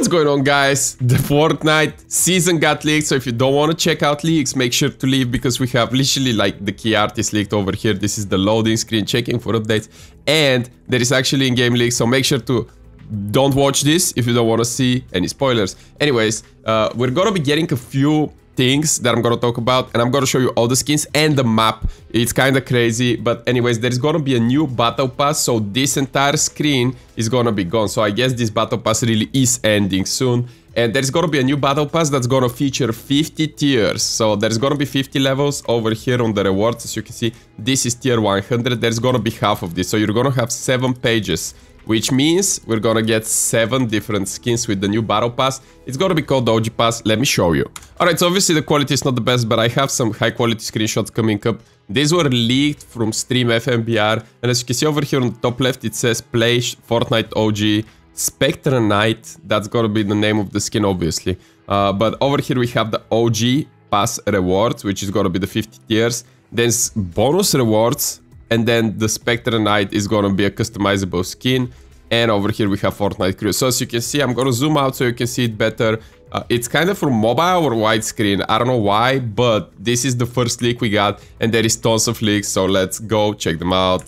What's going on guys? The Fortnite season got leaked, so if you don't want to check out leaks, make sure to leave because we have literally like the key artist leaked over here. This is the loading screen checking for updates and there is actually in-game leak, so make sure to don't watch this if you don't want to see any spoilers. Anyways, uh, we're gonna be getting a few things that I'm gonna talk about and I'm gonna show you all the skins and the map. It's kind of crazy, but anyways, there's gonna be a new battle pass, so this entire screen is gonna be gone. So I guess this battle pass really is ending soon. And there's gonna be a new battle pass that's gonna feature 50 tiers. So there's gonna be 50 levels over here on the rewards. As you can see, this is tier 100. There's gonna be half of this. So you're gonna have 7 pages which means we're gonna get seven different skins with the new battle pass. It's gonna be called OG Pass, let me show you. Alright, so obviously the quality is not the best, but I have some high quality screenshots coming up. These were leaked from Stream FNBR, and as you can see over here on the top left, it says Play Fortnite OG Spectre Knight. That's gonna be the name of the skin, obviously. Uh, but over here we have the OG Pass rewards, which is gonna be the 50 tiers. There's bonus rewards and then the Spectre Knight is gonna be a customizable skin. And over here we have Fortnite Crew. So as you can see, I'm gonna zoom out so you can see it better. Uh, it's kind of for mobile or widescreen, I don't know why, but this is the first leak we got and there is tons of leaks, so let's go check them out.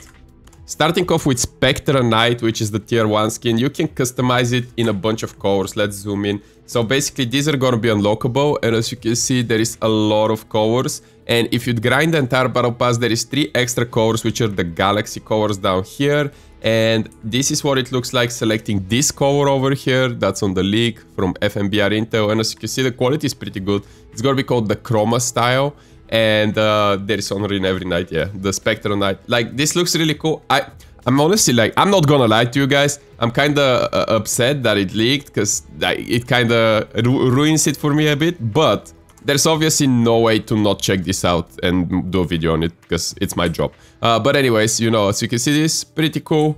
Starting off with Spectre Knight, which is the tier 1 skin, you can customize it in a bunch of colors. Let's zoom in. So basically these are gonna be unlockable and as you can see there is a lot of colors and if you grind the entire battle pass there is three extra colors which are the galaxy colors down here and this is what it looks like selecting this color over here that's on the leak from FNBR Intel and as you can see the quality is pretty good. It's gonna be called the Chroma style and uh, there is honor in every night yeah the Spectral Knight. Like this looks really cool. I I'm honestly like, I'm not gonna lie to you guys. I'm kind of uh, upset that it leaked because it kind of ru ruins it for me a bit. But there's obviously no way to not check this out and do a video on it because it's my job. Uh, but anyways, you know, as you can see, this pretty cool.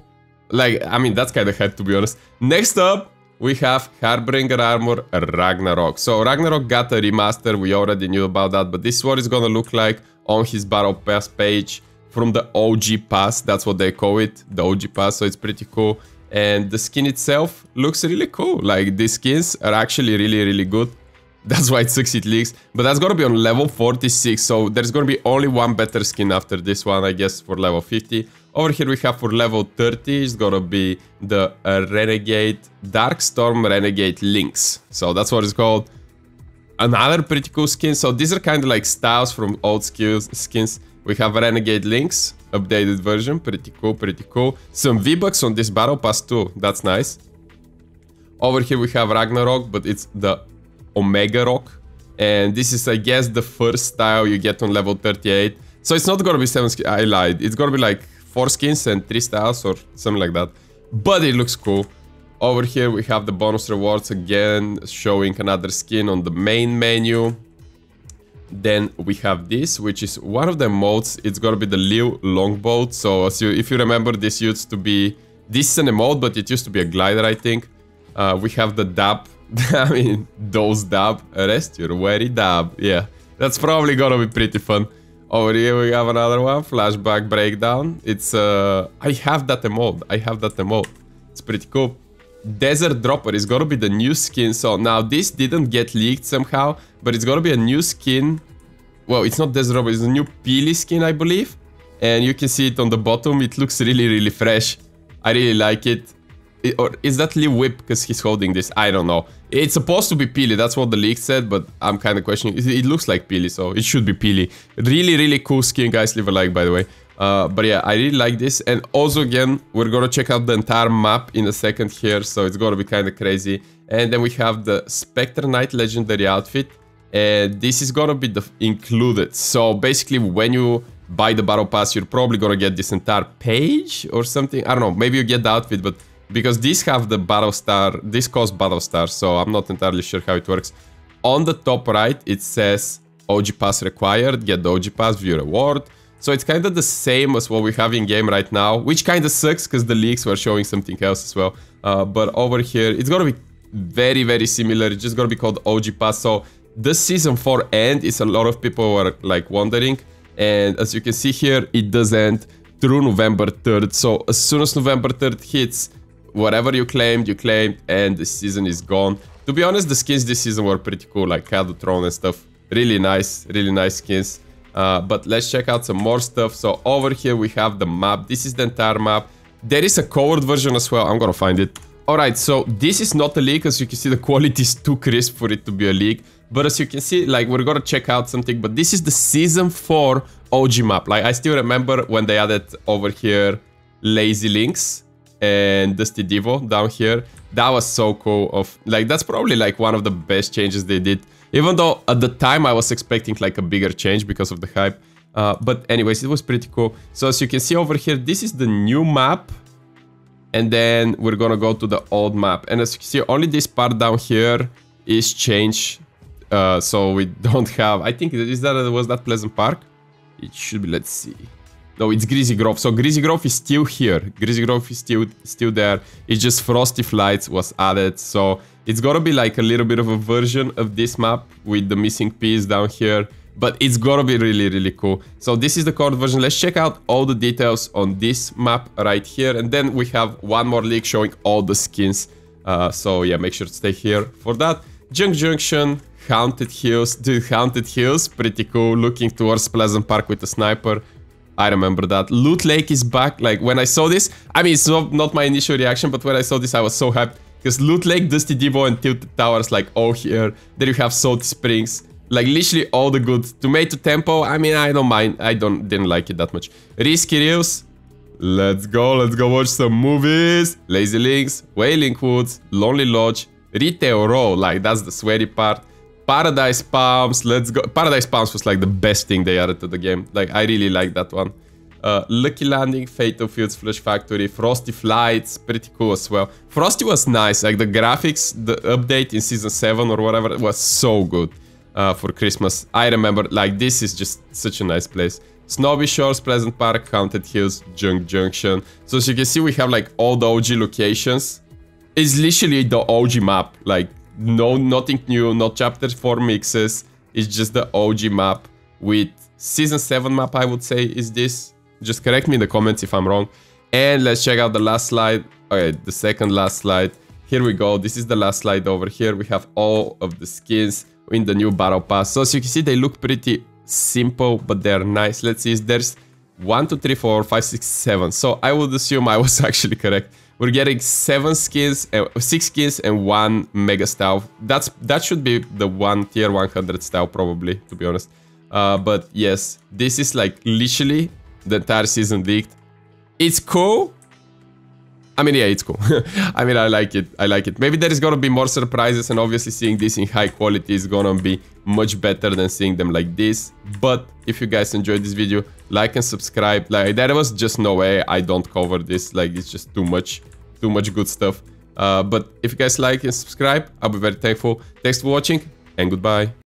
Like, I mean, that's kind of head to be honest. Next up, we have Harbinger Armor Ragnarok. So Ragnarok got a remaster. We already knew about that, but this is what it's gonna look like on his Battle Pass page from the OG pass. That's what they call it, the OG pass. So it's pretty cool. And the skin itself looks really cool. Like these skins are actually really, really good. That's why it succeed leaks. But that's gonna be on level 46. So there's gonna be only one better skin after this one, I guess, for level 50. Over here we have for level 30, it's gonna be the uh, Renegade, Darkstorm Renegade Lynx. So that's what it's called. Another pretty cool skin. So these are kind of like styles from old skills, skins. We have Renegade Lynx, updated version, pretty cool, pretty cool. Some V-Bucks on this Battle Pass too, that's nice. Over here we have Ragnarok, but it's the Omega Rock. And this is, I guess, the first style you get on level 38. So it's not gonna be 7 skins, I lied. It's gonna be like 4 skins and 3 styles or something like that. But it looks cool. Over here we have the bonus rewards again, showing another skin on the main menu. Then we have this, which is one of the modes. It's gonna be the Liu Longboat. So you, if you remember, this used to be... This is an emote, but it used to be a glider, I think. Uh, we have the dab. I mean, those dab. Rest your weary dab. Yeah, that's probably gonna be pretty fun. Over here we have another one, Flashback Breakdown. It's... Uh, I have that emote. I have that emote. It's pretty cool. Desert Dropper is gonna be the new skin. So now this didn't get leaked somehow, but it's gonna be a new skin. Well, it's not Desert Dropper, it's a new Peely skin, I believe. And you can see it on the bottom. It looks really, really fresh. I really like it. Or is that Lee Whip because he's holding this? I don't know. It's supposed to be Peely, that's what the leak said, but I'm kind of questioning. It, looks like Peely, so it should be Peely. Really, really cool skin, guys. Leave a like, by the way. Uh, but yeah, I really like this. And also again, we're gonna check out the entire map in a second here, so it's gonna be kind of crazy. And then we have the Spectre Knight Legendary outfit. And this is gonna be included. So basically, when you buy the Battle Pass, you're probably gonna get this entire page or something. I don't know, maybe you get the outfit, but because these have the Battle Star, this costs Battle Star, so I'm not entirely sure how it works. On the top right, it says OG Pass required, get the OG Pass, view reward. So it's kind of the same as what we have in game right now, which kind of sucks because the leaks were showing something else as well. Uh, but over here, it's gonna be very, very similar. It's just gonna be called OG Pass. So this season 4 end is a lot of people were like wondering. And as you can see here, it does end through November 3rd. So as soon as November 3rd hits, whatever you claimed, you claimed, and the season is gone. To be honest, the skins this season were pretty cool, like Cadutron and stuff. Really nice, really nice skins. Uh, but let's check out some more stuff. So over here we have the map. This is the entire map. There is a covered version as well. I'm gonna find it. Alright, so this is not a leak. As you can see, the quality is too crisp for it to be a leak. But as you can see, like, we're gonna check out something. But this is the Season 4 OG map. Like, I still remember when they added over here Lazy Links and Dusty Divot down here. That was so cool. Of Like, that's probably, like, one of the best changes they did. Even though at the time I was expecting, like, a bigger change because of the hype. Uh, but anyways, it was pretty cool. So as you can see over here, this is the new map and then we're gonna go to the old map and as you can see only this part down here is changed uh, so we don't have I think is that was that Pleasant Park it should be let's see no it's Greasy Grove. So Greasy Grove is still here. Greasy Grove is still still there. It's just Frosty Flights was added. So it's gonna be like a little bit of a version of this map with the missing piece down here but it's gonna be really really cool. So this is the code version. Let's check out all the details on this map right here and then we have one more leak showing all the skins. Uh, so yeah make sure to stay here for that. Junk junction haunted hills. Dude haunted hills pretty cool. Looking towards pleasant park with a sniper I remember that. Loot Lake is back. Like, when I saw this, I mean, it's not, my initial reaction, but when I saw this, I was so hyped. Because Loot Lake, Dusty Divot, and Tilted Towers, like, all here. Then you have Salt Springs. Like literally all the good. Tomato Temple, I mean, I don't mind. I don't didn't like it that much. Risky Reels, let's go. Let's go watch some movies. Lazy Links, Wailing Woods, Lonely Lodge, Retail Row. Like that's the sweaty part. Paradise Palms, let's go. Paradise Palms was like the best thing they added to the game. Like I really like that one. Uh, Lucky Landing, Fatal Fields, Flush Factory, Frosty Flights, pretty cool as well. Frosty was nice, like the graphics, the update in Season 7 or whatever was so good uh, for Christmas. I remember, like, this is just such a nice place. Snowy Shores, Pleasant Park, Haunted Hills, Junk Junction. So as you can see, we have like all the OG locations. It's literally the OG map. Like, no, nothing new, no chapter 4 mixes. It's just the OG map with Season 7 map, I would say, is this. Just correct me in the comments if I'm wrong. And let's check out the last slide. Okay, the second last slide. Here we go. This is the last slide over here. We have all of the skins in the new battle pass. So as you can see, they look pretty simple, but they're nice. Let's see, there's one, two, three, four, five, six, seven. So I would assume I was actually correct. We're getting seven skins, uh, six skins, and one mega style. That's that should be the one tier 100 style probably, to be honest. Uh, but yes, this is like literally the entire season leaked. It's cool, I mean, yeah, it's cool. I mean, I like it. I like it. Maybe there is gonna be more surprises, and obviously seeing this in high quality is gonna be much better than seeing them like this. But if you guys enjoyed this video, like and subscribe. Like, there was just no way I don't cover this. Like, it's just too much, too much good stuff. Uh, but if you guys like and subscribe, I'll be very thankful. Thanks for watching, and goodbye.